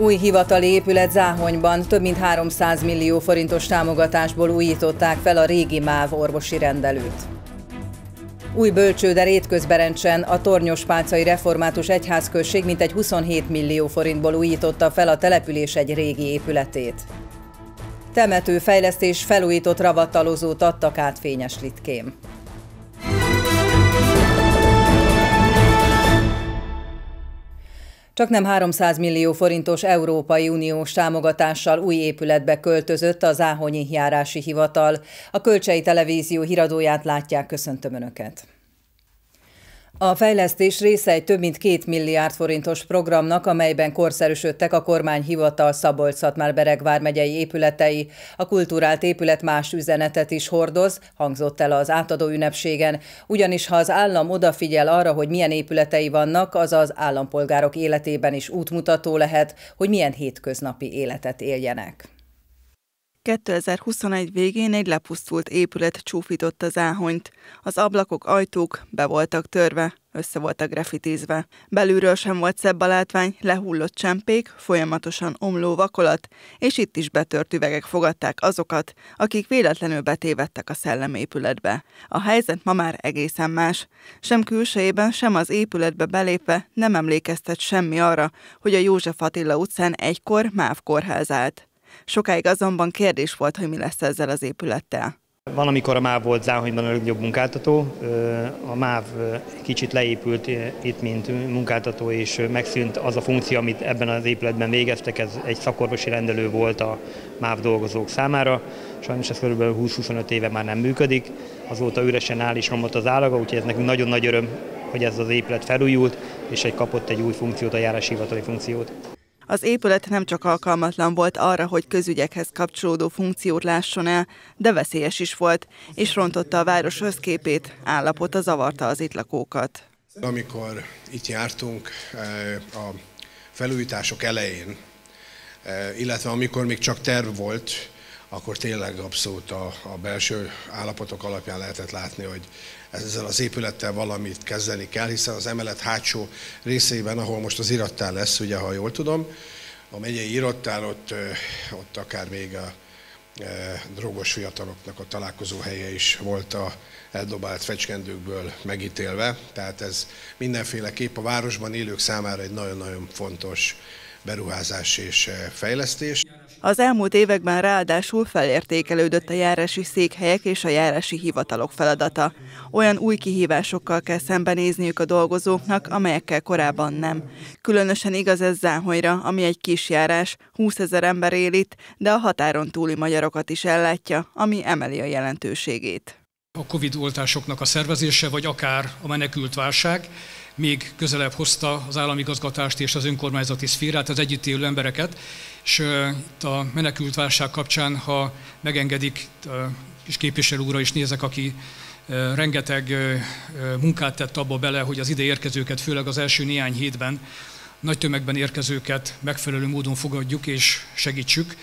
Új hivatali épület Záhonyban több mint 300 millió forintos támogatásból újították fel a régi MÁV orvosi rendelőt. Új bölcsőde Rétközberencsen a Tornyospálcai Református Egyházközség mintegy 27 millió forintból újította fel a település egy régi épületét. Temetőfejlesztés felújított ravattalozót adtak át Fényes Litkém. Csak nem 300 millió forintos Európai Uniós támogatással új épületbe költözött az Áhonyi járási hivatal. A Kölcsei Televízió híradóját látják, köszöntöm Önöket! A fejlesztés része egy több mint két milliárd forintos programnak, amelyben korszerűsödtek a kormányhivatal Szabolcs-Szatmár-Bereg vármegyei épületei. A kulturált épület más üzenetet is hordoz, hangzott el az átadó ünnepségen, ugyanis ha az állam odafigyel arra, hogy milyen épületei vannak, az az állampolgárok életében is útmutató lehet, hogy milyen hétköznapi életet éljenek. 2021 végén egy lepusztult épület csúfított az áhonyt. Az ablakok, ajtók be voltak törve, össze voltak grafitizve. Belülről sem volt szebb a látvány, lehullott csempék, folyamatosan omló vakolat, és itt is betört üvegek fogadták azokat, akik véletlenül betévedtek a szellemépületbe. A helyzet ma már egészen más. Sem külsejében, sem az épületbe belépve nem emlékeztet semmi arra, hogy a József Attila utcán egykor MÁV kórház állt. Sokáig azonban kérdés volt, hogy mi lesz ezzel az épülettel. Van, amikor a MÁV volt Záhonyban a legjobb munkáltató. A MÁV kicsit leépült itt, mint munkáltató, és megszűnt az a funkció, amit ebben az épületben végeztek. Ez egy szakorvosi rendelő volt a MÁV dolgozók számára. Sajnos ez kb. 20-25 éve már nem működik. Azóta üresen áll és romlott az állaga, úgyhogy ez nekünk nagyon nagy öröm, hogy ez az épület felújult, és egy kapott egy új funkciót, a járási hivatali funkciót. Az épület nem csak alkalmatlan volt arra, hogy közügyekhez kapcsolódó funkciót lásson el, de veszélyes is volt, és rontotta a város összképét, állapota zavarta az itt lakókat. Amikor itt jártunk eh, a felújítások elején, eh, illetve amikor még csak terv volt, akkor tényleg abszolút a, a belső állapotok alapján lehetett látni, hogy ezzel az épülettel valamit kezdeni kell, hiszen az emelet hátsó részeiben, ahol most az irattál lesz, ugye, ha jól tudom, a megyei irattál, ott, ott akár még a drogos fiataloknak a találkozó helye is volt a eldobált fecskendőkből megítélve. Tehát ez mindenféleképp a városban élők számára egy nagyon-nagyon fontos beruházás és fejlesztés. Az elmúlt években ráadásul felértékelődött a járási székhelyek és a járási hivatalok feladata. Olyan új kihívásokkal kell szembenézniük a dolgozóknak, amelyekkel korábban nem. Különösen igaz ez Záhonyra, ami egy kis járás, 20 ezer ember él itt, de a határon túli magyarokat is ellátja, ami emeli a jelentőségét. A Covid oltásoknak a szervezése, vagy akár a menekült válság, még közelebb hozta az államigazgatást és az önkormányzati szférát, az együtt élő embereket, és itt a menekült válság kapcsán, ha megengedik, és képviselő úrra is nézek, aki rengeteg munkát tett abba bele, hogy az ide érkezőket, főleg az első néhány hétben, nagy tömegben érkezőket megfelelő módon fogadjuk és segítsük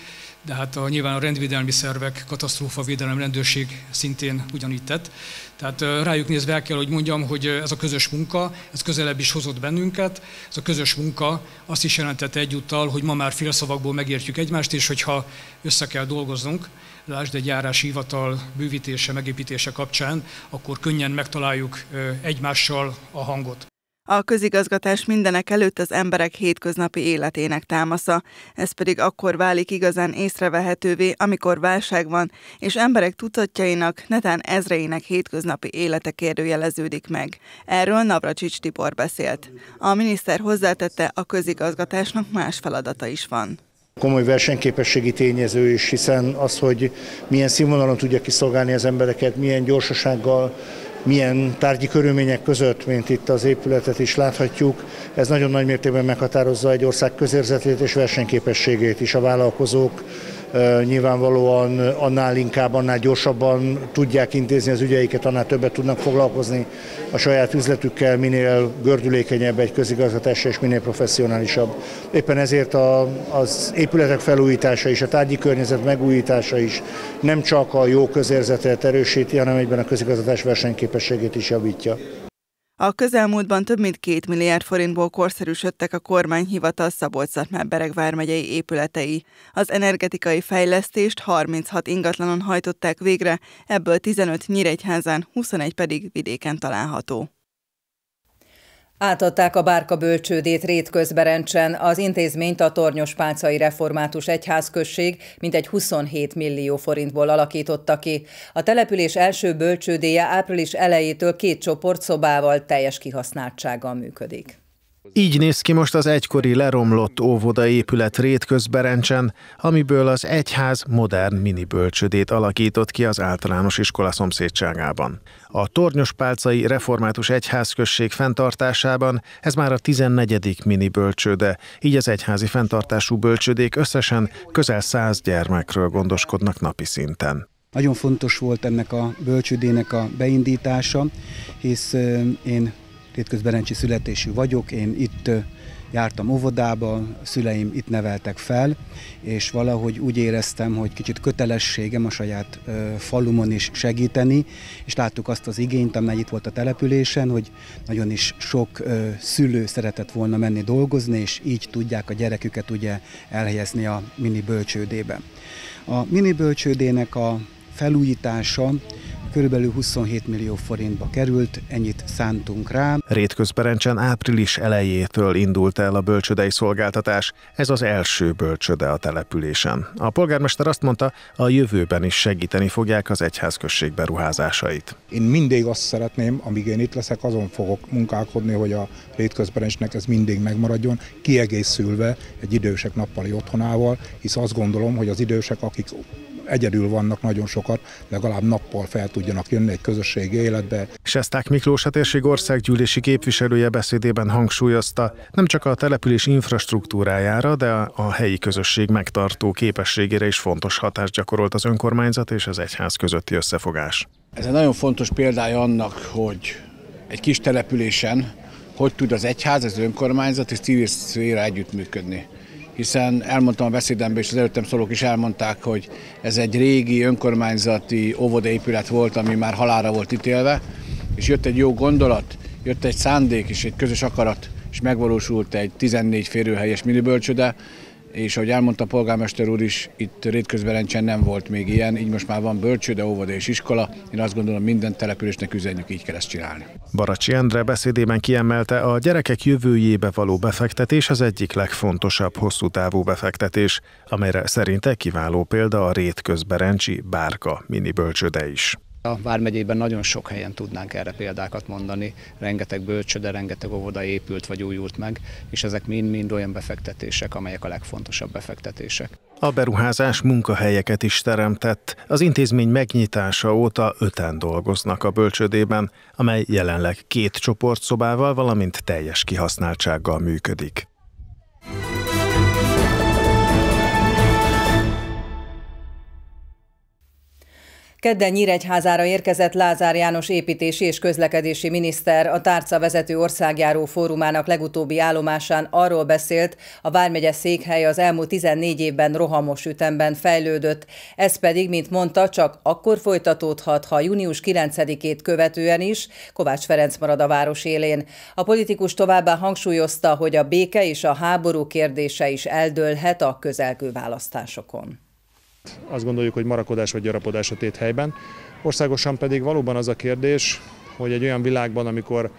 de hát a, nyilván a rendvédelmi szervek, katasztrófavédelem rendőrség szintén ugyanígy tett. Tehát rájuk nézve el kell, hogy mondjam, hogy ez a közös munka, ez közelebb is hozott bennünket. Ez a közös munka azt is jelentette egyúttal, hogy ma már félszavakból megértjük egymást, és hogyha össze kell dolgoznunk, lásd egy járási hivatal bővítése, megépítése kapcsán, akkor könnyen megtaláljuk egymással a hangot. A közigazgatás mindenek előtt az emberek hétköznapi életének támasza, ez pedig akkor válik igazán észrevehetővé, amikor válság van, és emberek tudatjainak, netán ezreinek hétköznapi élete kérdőjeleződik meg. Erről Navracsics Tibor beszélt. A miniszter hozzátette, a közigazgatásnak más feladata is van komoly versenyképességi tényező is, hiszen az, hogy milyen színvonalon tudja kiszolgálni az embereket, milyen gyorsasággal, milyen tárgyi körülmények között, mint itt az épületet is láthatjuk, ez nagyon nagy mértékben meghatározza egy ország közérzetét és versenyképességét is a vállalkozók nyilvánvalóan annál inkább, annál gyorsabban tudják intézni az ügyeiket, annál többet tudnak foglalkozni a saját üzletükkel, minél gördülékenyebb egy közigazgatás és minél professzionálisabb. Éppen ezért a, az épületek felújítása és a tárgyi környezet megújítása is nem csak a jó közérzetet erősíti, hanem egyben a közigazgatás versenyképességét is javítja. A közelmúltban több mint két milliárd forintból korszerűsödtek a kormányhivatal szabolcs bereg vármegyei épületei. Az energetikai fejlesztést 36 ingatlanon hajtották végre, ebből 15 Nyíregyházán, 21 pedig vidéken található. Átadták a bárka bölcsődét Rétközberencsen, az intézményt a Tornyospálcai Református Egyházközség mintegy 27 millió forintból alakította ki. A település első bölcsődéje április elejétől két csoportszobával teljes kihasználtsággal működik. Így néz ki most az egykori leromlott óvoda épület Rétközberencsen, amiből az egyház modern mini bölcsödét alakított ki az általános iskola szomszédságában. A Tornyospálcai Református Egyházközség fenntartásában ez már a 14. mini bölcsőde, így az egyházi fenntartású bölcsödék összesen közel 100 gyermekről gondoskodnak napi szinten. Nagyon fontos volt ennek a bölcsődének a beindítása, hisz én Rétközberencsi születésű vagyok, én itt jártam óvodába, szüleim itt neveltek fel, és valahogy úgy éreztem, hogy kicsit kötelességem a saját falumon is segíteni, és láttuk azt az igényt, amely itt volt a településen, hogy nagyon is sok szülő szeretett volna menni dolgozni, és így tudják a gyereküket ugye elhelyezni a mini bölcsődébe. A mini bölcsődének a felújítása körülbelül 27 millió forintba került, ennyit szántunk rá. Rétközberencsen április elejétől indult el a bölcsödei szolgáltatás. Ez az első bölcsöde a településen. A polgármester azt mondta, a jövőben is segíteni fogják az egyházközség beruházásait. Én mindig azt szeretném, amíg én itt leszek, azon fogok munkálkodni, hogy a Rétközberencsnek ez mindig megmaradjon, kiegészülve egy idősek nappali otthonával, hisz azt gondolom, hogy az idősek, akik egyedül vannak nagyon sokat, legalább nappal fel tudjanak jönni egy közösségi életbe. Sesták Miklós a térség országgyűlési képviselője beszédében hangsúlyozta, nem csak a település infrastruktúrájára, de a helyi közösség megtartó képességére is fontos hatást gyakorolt az önkormányzat és az egyház közötti összefogás. Ez egy nagyon fontos példája annak, hogy egy kis településen hogy tud az egyház, az önkormányzat és civil szféra együttműködni hiszen elmondtam a beszédemben, és az előttem szólók is elmondták, hogy ez egy régi önkormányzati óvodaépület volt, ami már halára volt ítélve, és jött egy jó gondolat, jött egy szándék és egy közös akarat, és megvalósult egy 14 férőhelyes minibölcsöde, és ahogy elmondta a polgármester úr is, itt Rétközberencsen nem volt még ilyen, így most már van bölcsőde, óvoda és iskola. Én azt gondolom, minden településnek üzenjük, így kell ezt csinálni. Baracsi Endre beszédében kiemelte, a gyerekek jövőjébe való befektetés az egyik legfontosabb hosszú távú befektetés, amelyre szerinte kiváló példa a Rétközberencsi Bárka mini bölcsőde is. A Vármegyében nagyon sok helyen tudnánk erre példákat mondani, rengeteg bölcsöde, rengeteg óvoda épült vagy újult meg, és ezek mind-mind olyan befektetések, amelyek a legfontosabb befektetések. A beruházás munkahelyeket is teremtett. Az intézmény megnyitása óta öten dolgoznak a bölcsödében, amely jelenleg két csoportszobával, valamint teljes kihasználtsággal működik. Kedden Nyíregyházára érkezett Lázár János építési és közlekedési miniszter a tárca vezető országjáró fórumának legutóbbi állomásán arról beszélt, a Vármegye székhely az elmúlt 14 évben rohamos ütemben fejlődött, ez pedig, mint mondta, csak akkor folytatódhat, ha június 9-ét követően is Kovács Ferenc marad a város élén. A politikus továbbá hangsúlyozta, hogy a béke és a háború kérdése is eldőlhet a közelgő választásokon. Azt gondoljuk, hogy marakodás vagy gyarapodás a helyben. Országosan pedig valóban az a kérdés, hogy egy olyan világban, amikor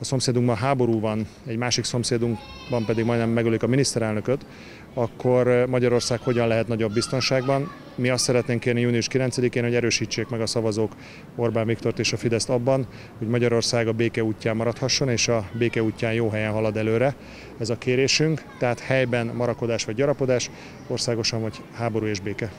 a szomszédunkban háború van, egy másik szomszédunkban pedig majdnem megölik a miniszterelnököt, akkor Magyarország hogyan lehet nagyobb biztonságban. Mi azt szeretnénk kérni június 9-én, hogy erősítsék meg a szavazók Orbán Viktort és a Fideszt abban, hogy Magyarország a béke útján maradhasson, és a béke útján jó helyen halad előre. Ez a kérésünk, tehát helyben marakodás vagy gyarapodás, országosan vagy háború és béke.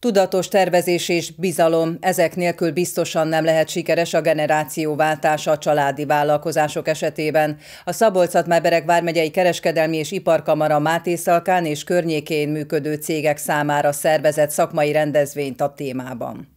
Tudatos tervezés és bizalom, ezek nélkül biztosan nem lehet sikeres a generációváltás a családi vállalkozások esetében. A szabolcs meberek vármegyei kereskedelmi és iparkamara Mátészalkán és környékén működő cégek számára szervezett szakmai rendezvényt a témában.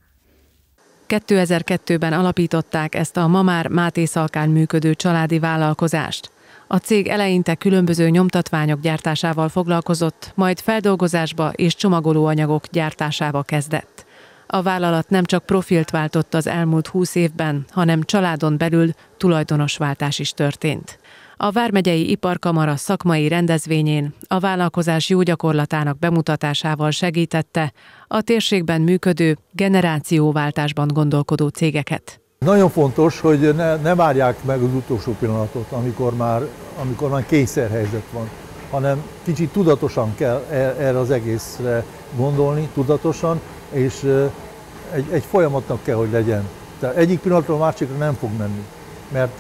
2002-ben alapították ezt a ma már Mátészalkán működő családi vállalkozást. A cég eleinte különböző nyomtatványok gyártásával foglalkozott, majd feldolgozásba és csomagolóanyagok gyártásába kezdett. A vállalat nem csak profilt váltott az elmúlt húsz évben, hanem családon belül tulajdonosváltás is történt. A Vármegyei Iparkamara szakmai rendezvényén a vállalkozás jó gyakorlatának bemutatásával segítette a térségben működő generációváltásban gondolkodó cégeket. Nagyon fontos, hogy ne, ne várják meg az utolsó pillanatot, amikor már, amikor már kényszerhelyzet van, hanem kicsit tudatosan kell e, erre az egészre gondolni, tudatosan, és egy, egy folyamatnak kell, hogy legyen. Tehát egyik pillanatról másikra nem fog menni, mert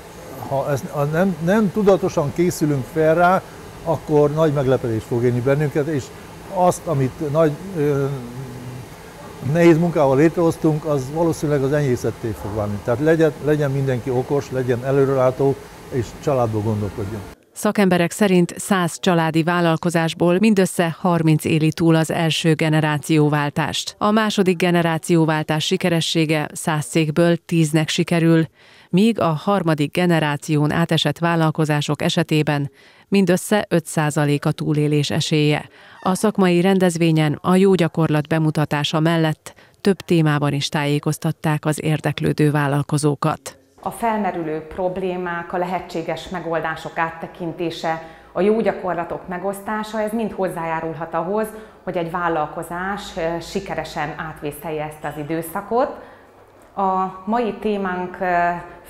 ha ezt, ha nem, nem tudatosan készülünk fel rá, akkor nagy meglepetés fog érni bennünket, és azt, amit nagy nehéz munkával létrehoztunk, az valószínűleg az enyészetté fog válni. Tehát legyen, legyen mindenki okos, legyen előrelátó, és családból gondolkodjon. Szakemberek szerint 100 családi vállalkozásból mindössze 30 éli túl az első generációváltást. A második generációváltás sikeressége 100 cégből 10-nek sikerül, míg a harmadik generáción átesett vállalkozások esetében mindössze 5% a túlélés esélye. A szakmai rendezvényen a jó gyakorlat bemutatása mellett több témában is tájékoztatták az érdeklődő vállalkozókat. A felmerülő problémák, a lehetséges megoldások áttekintése, a jó gyakorlatok megosztása, ez mind hozzájárulhat ahhoz, hogy egy vállalkozás eh, sikeresen átvészelje ezt az időszakot. A mai témánk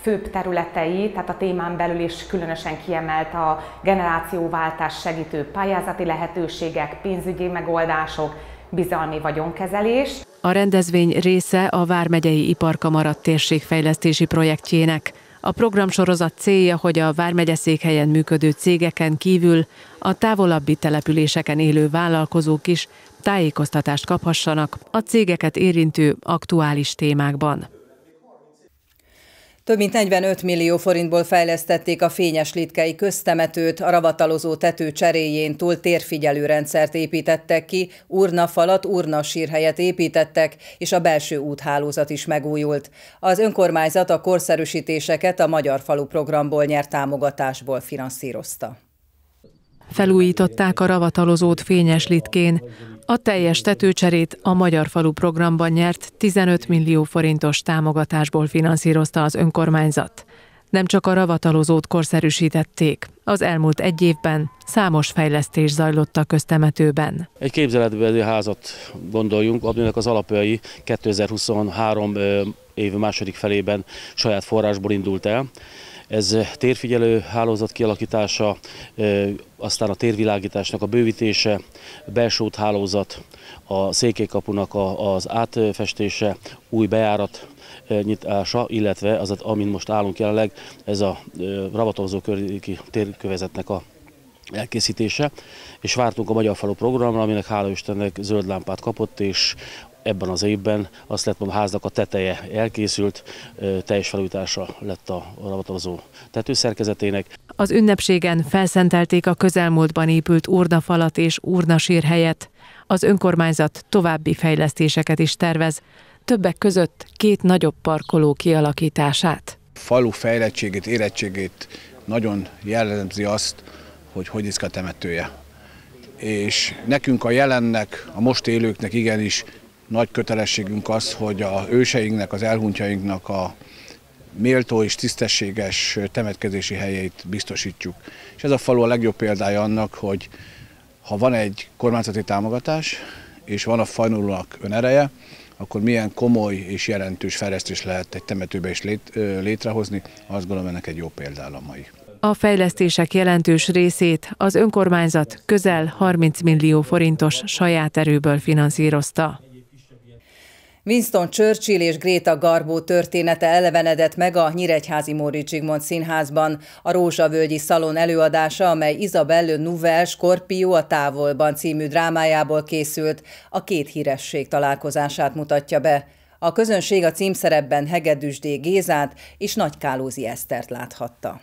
főbb területei, tehát a témán belül is különösen kiemelt a generációváltás segítő pályázati lehetőségek, pénzügyi megoldások, bizalmi vagyonkezelés. A rendezvény része a Vármegyei Iparkamara térségfejlesztési projektjének. A programsorozat célja, hogy a Vármegye székhelyen működő cégeken kívül a távolabbi településeken élő vállalkozók is tájékoztatást kaphassanak a cégeket érintő aktuális témákban. Több mint 45 millió forintból fejlesztették a Fényes Litkei köztemetőt, a ravatalozó tető cseréjén túl térfigyelő rendszert építettek ki, urnafalat, urnasírhelyet építettek, és a belső úthálózat is megújult. Az önkormányzat a korszerűsítéseket a Magyar Falu programból nyert támogatásból finanszírozta. Felújították a ravatalozót Fényes Litkén, a teljes tetőcserét a Magyar Falu programban nyert 15 millió forintos támogatásból finanszírozta az önkormányzat. Nem csak a ravatalozót korszerűsítették. Az elmúlt egy évben számos fejlesztés zajlott a köztemetőben. Egy képzeletbeli házat gondoljunk, aminek az alapjai 2023 év második felében saját forrásból indult el. Ez térfigyelő hálózat kialakítása, aztán a térvilágításnak a bővítése, belső hálózat, a székékapunak az átfestése, új bejárat nyitása, illetve az, amin most állunk jelenleg, ez a rabatozó térkövezetnek a elkészítése, és vártunk a Magyar Falu programra, aminek hála Istennek zöld lámpát kapott, és ebben az évben azt lett mondom, a háznak a teteje elkészült, teljes felújítása lett a ravatalozó tetőszerkezetének. Az ünnepségen felszentelték a közelmúltban épült urnafalat és urnasír helyet. Az önkormányzat további fejlesztéseket is tervez, többek között két nagyobb parkoló kialakítását. Falu fejlettségét, érettségét nagyon jellemzi azt, hogy hogy a temetője. És nekünk a jelennek, a most élőknek igenis nagy kötelességünk az, hogy a őseinknek, az elhunytjainknak a méltó és tisztességes temetkezési helyeit biztosítjuk. És ez a falu a legjobb példája annak, hogy ha van egy kormányzati támogatás, és van a fajnulónak önereje, akkor milyen komoly és jelentős fejlesztés lehet egy temetőbe is lét, létrehozni, azt gondolom ennek egy jó például a mai. A fejlesztések jelentős részét az önkormányzat közel 30 millió forintos saját erőből finanszírozta. Winston Churchill és Greta Garbo története elevenedett meg a Nyíregyházi Móricz Zsigmond Színházban. A Rózsavölgyi Szalon előadása, amely Isabelle Nouvelle Scorpio a távolban című drámájából készült, a két híresség találkozását mutatja be. A közönség a címszerepben Hegedűsdé Gézát és Nagykálózi Esztert láthatta.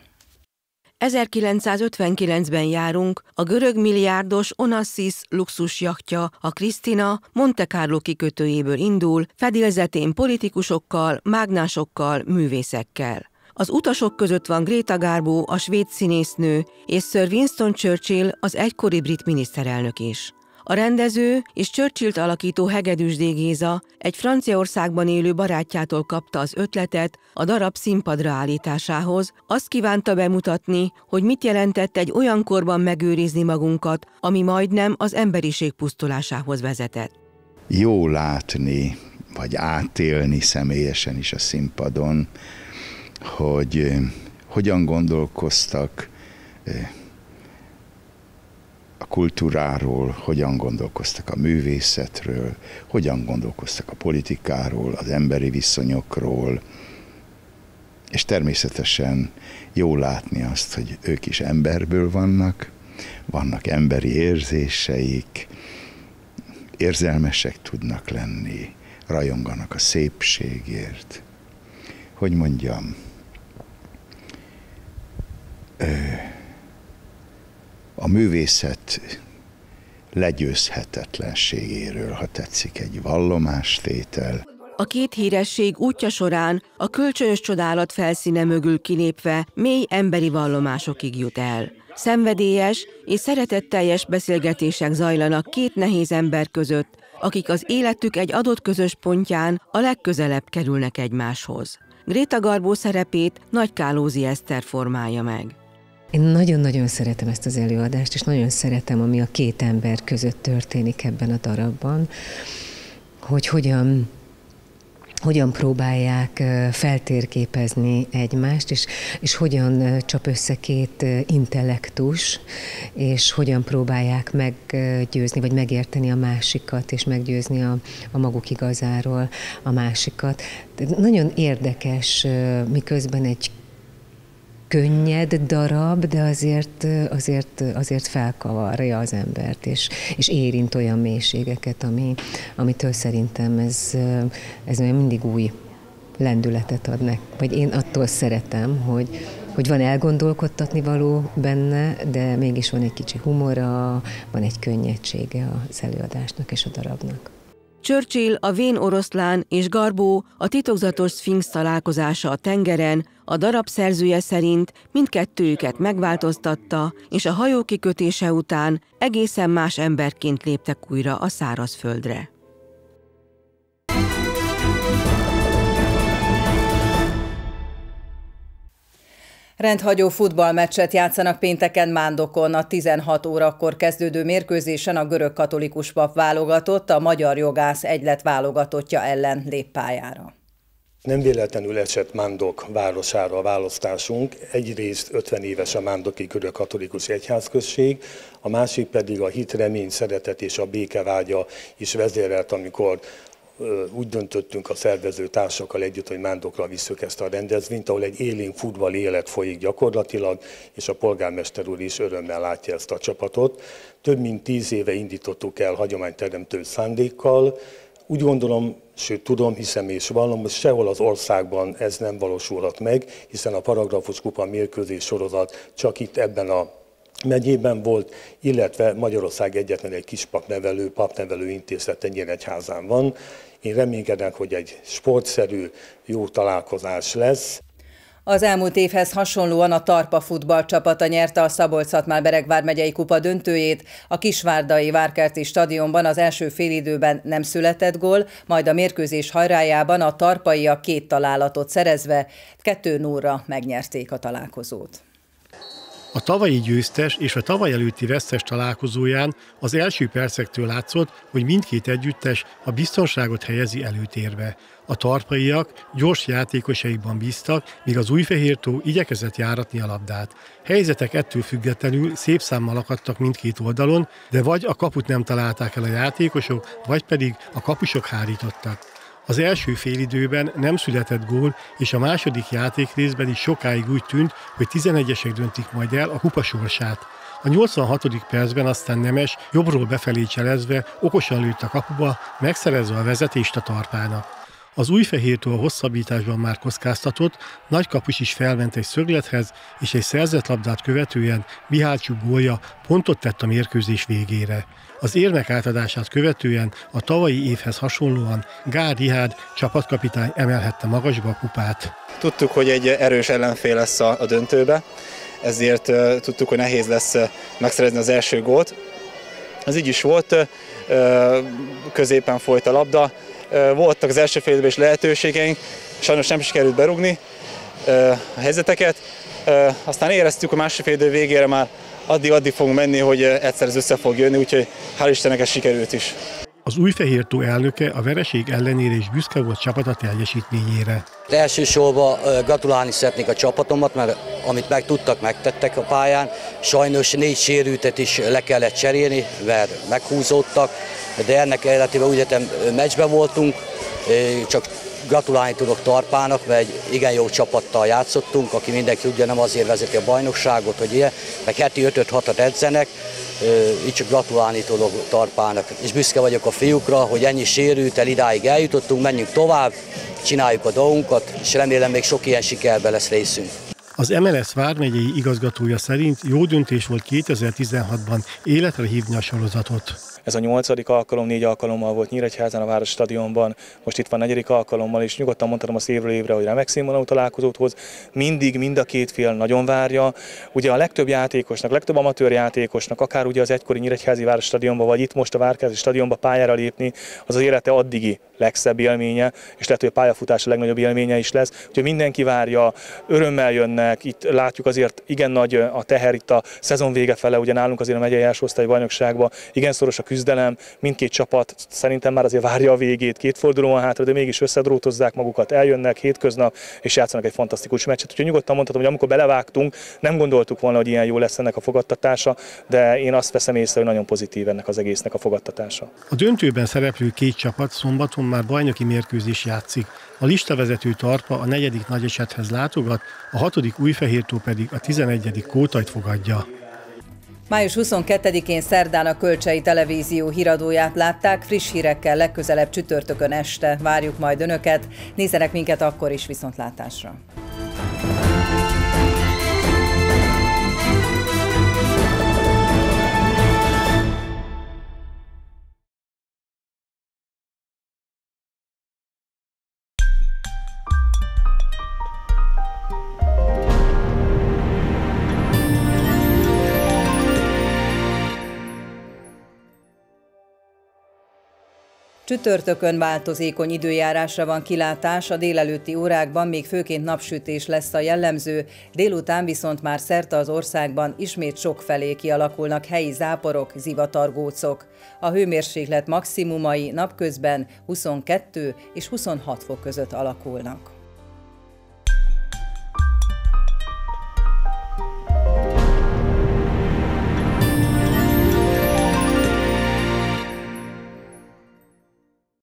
1959-ben járunk, a görög milliárdos Onassis luxusjachtja, a Krisztina Monte Carlo kikötőjéből indul, fedélzetén politikusokkal, mágnásokkal, művészekkel. Az utasok között van Greta Garbo, a svéd színésznő, és Sir Winston Churchill, az egykori brit miniszterelnök is. A rendező és Churchill-t alakító Hegedűs D. Géza egy Franciaországban élő barátjától kapta az ötletet a darab színpadra állításához. Azt kívánta bemutatni, hogy mit jelentett egy olyan korban megőrizni magunkat, ami majdnem az emberiség pusztulásához vezetett. Jó látni, vagy átélni személyesen is a színpadon, hogy eh, hogyan gondolkoztak eh, kultúráról, hogyan gondolkoztak a művészetről, hogyan gondolkoztak a politikáról, az emberi viszonyokról, és természetesen jó látni azt, hogy ők is emberből vannak, vannak emberi érzéseik, érzelmesek tudnak lenni, rajonganak a szépségért. Hogy mondjam, a művészet legyőzhetetlenségéről, ha tetszik, egy vallomástétel. A két híresség útja során a kölcsönös csodálat felszíne mögül kilépve mély emberi vallomásokig jut el. Szenvedélyes és szeretetteljes beszélgetések zajlanak két nehéz ember között, akik az életük egy adott közös pontján a legközelebb kerülnek egymáshoz. Gréta Garbó szerepét Nagy Kálózi Eszter formálja meg. Én nagyon-nagyon szeretem ezt az előadást, és nagyon szeretem, ami a két ember között történik ebben a darabban, hogy hogyan hogyan próbálják feltérképezni egymást, és, és hogyan csap össze két intellektus, és hogyan próbálják meggyőzni, vagy megérteni a másikat, és meggyőzni a, a maguk igazáról a másikat. Nagyon érdekes, miközben egy könnyed darab, de azért, azért, azért felkavarja az embert, és, és érint olyan mélységeket, ami, amitől szerintem ez, ez mindig új lendületet ad nek. Vagy én attól szeretem, hogy, hogy van elgondolkodtatni való benne, de mégis van egy kicsi humora, van egy könnyedsége az előadásnak és a darabnak. Churchill, a vén oroszlán és Garbó a titokzatos Sphinx találkozása a tengeren, a darab szerzője szerint mindkettőjüket megváltoztatta, és a hajó kikötése után egészen más emberként léptek újra a szárazföldre. Rendhagyó futballmeccset játszanak pénteken Mándokon. A 16 órakor kezdődő mérkőzésen a görög katolikus pap válogatott, a magyar jogász egylet válogatottja ellen lép pályára. Nem véletlenül esett Mándok városára a választásunk. Egyrészt 50 éves a Mándoki Görög Katolikus Egyházközség, a másik pedig a hit, remény, szeretet és a békevágya is vezérelt, amikor úgy döntöttünk a szervező társakkal együtt, hogy Mándokra visszük ezt a rendezvényt, ahol egy élénk futball élet folyik gyakorlatilag, és a polgármester úr is örömmel látja ezt a csapatot. Több mint tíz éve indítottuk el hagyományteremtő szándékkal, úgy gondolom, sőt tudom, hiszem és vallom, hogy sehol az országban ez nem valósulhat meg, hiszen a paragrafus kupa mérkőzés sorozat csak itt ebben a megyében volt, illetve Magyarország egyetlen egy kis papnevelő, papnevelő intézet egyházán van. Én reménykedek, hogy egy sportszerű, jó találkozás lesz. Az elmúlt évhez hasonlóan a Tarpa futballcsapata nyerte a Szabolcs-Szatmár-Beregvár megyei kupa döntőjét. A Kisvárdai Várkerti stadionban az első félidőben nem született gól, majd a mérkőzés hajrájában a tarpaiak két találatot szerezve 2 0 megnyerték a találkozót. A tavalyi győztes és a tavaly előtti vesztes találkozóján az első percektől látszott, hogy mindkét együttes a biztonságot helyezi előtérbe. A tarpaiak gyors játékosaikban bíztak, míg az újfehértó igyekezett járatni a labdát. Helyzetek ettől függetlenül szép számmal akadtak mindkét oldalon, de vagy a kaput nem találták el a játékosok, vagy pedig a kapusok hárítottak. Az első félidőben nem született gól, és a második játékrészben is sokáig úgy tűnt, hogy 11-esek döntik majd el a kupa sorsát. A 86. percben aztán Nemes jobbról befelé cselezve okosan lőtt a kapuba, megszerezve a vezetést a tarpának. Az újfehértől a hosszabbításban már kockáztatott, Nagykapus is felment egy szöglethez, és egy szerzett labdát követően Mihálycsú gólja pontot tett a mérkőzés végére. Az érmek átadását követően a tavalyi évhez hasonlóan Gár Rihád csapatkapitány emelhette magasba a kupát. Tudtuk, hogy egy erős ellenfél lesz a, döntőbe, ezért tudtuk, hogy nehéz lesz megszerezni az első gólt. Az így is volt, középen folyt a labda. Voltak az első félben is lehetőségeink, sajnos nem sikerült berugni a helyzeteket. Aztán éreztük a második fél végére már addig-addig fogunk menni, hogy egyszer ez össze fog jönni, úgyhogy hál' Istennek ez sikerült is. Az új Fehértó elnöke a vereség ellenére is büszke volt csapata teljesítményére. Elsősorban gratulálni szeretnék a csapatomat, mert amit meg tudtak, megtettek a pályán. Sajnos négy sérültet is le kellett cserélni, mert meghúzódtak, de ennek eredetében úgy meccsben voltunk, csak Gratulálni tudok Tarpának, mert egy igen jó csapattal játszottunk, aki mindenki tudja, nem azért vezeti a bajnokságot, hogy ilyen, meg heti 5-6-at edzenek, így csak gratulálni tudok Tarpának. És büszke vagyok a fiúkra, hogy ennyi sérült, el idáig eljutottunk, menjünk tovább, csináljuk a dolgunkat, és remélem még sok ilyen sikerben lesz részünk. Az MLS vármegyei igazgatója szerint jó döntés volt 2016-ban életre hívni a sorozatot. Ez a nyolcadik alkalom, négy alkalommal volt Nyíregyházán a Város stadionban, most itt van negyedik alkalommal, és nyugodtan mondhatom azt évről évre, hogy remek színvonalú találkozót hoz. Mindig mind a két fél nagyon várja. Ugye a legtöbb játékosnak, legtöbb amatőr játékosnak, akár ugye az egykori Nyíregyházi Város stadionban, vagy itt most a Várkázi stadionba pályára lépni, az az élete addigi legszebb élménye, és lehet, hogy a pályafutás a legnagyobb élménye is lesz. Úgyhogy mindenki várja, örömmel jönnek, itt látjuk azért igen nagy a teher itt a szezon vége fele, ugye nálunk azért a megyei első bajnokságban igen szoros a küzdelem, mindkét csapat szerintem már azért várja a végét, két forduló van hátra, de mégis összedrótozzák magukat, eljönnek hétköznap, és játszanak egy fantasztikus meccset. Úgyhogy nyugodtan mondhatom, hogy amikor belevágtunk, nem gondoltuk volna, hogy ilyen jó lesz ennek a fogadtatása, de én azt veszem észre, hogy nagyon pozitív ennek az egésznek a fogadtatása. A döntőben szereplő két csapat szombaton már bajnoki mérkőzés játszik. A listavezető Tarpa a negyedik nagyesethez látogat, a hatodik Újfehértó pedig a tizenegyedik Kótajt fogadja. Május 22-én szerdán a Kölcsei Televízió híradóját látták, friss hírekkel legközelebb csütörtökön este várjuk majd Önöket. Nézzenek minket akkor is viszontlátásra! Csütörtökön változékony időjárásra van kilátás, a délelőtti órákban még főként napsütés lesz a jellemző, délután viszont már szerte az országban ismét sok felé kialakulnak helyi záporok, zivatargócok. A hőmérséklet maximumai napközben 22 és 26 fok között alakulnak.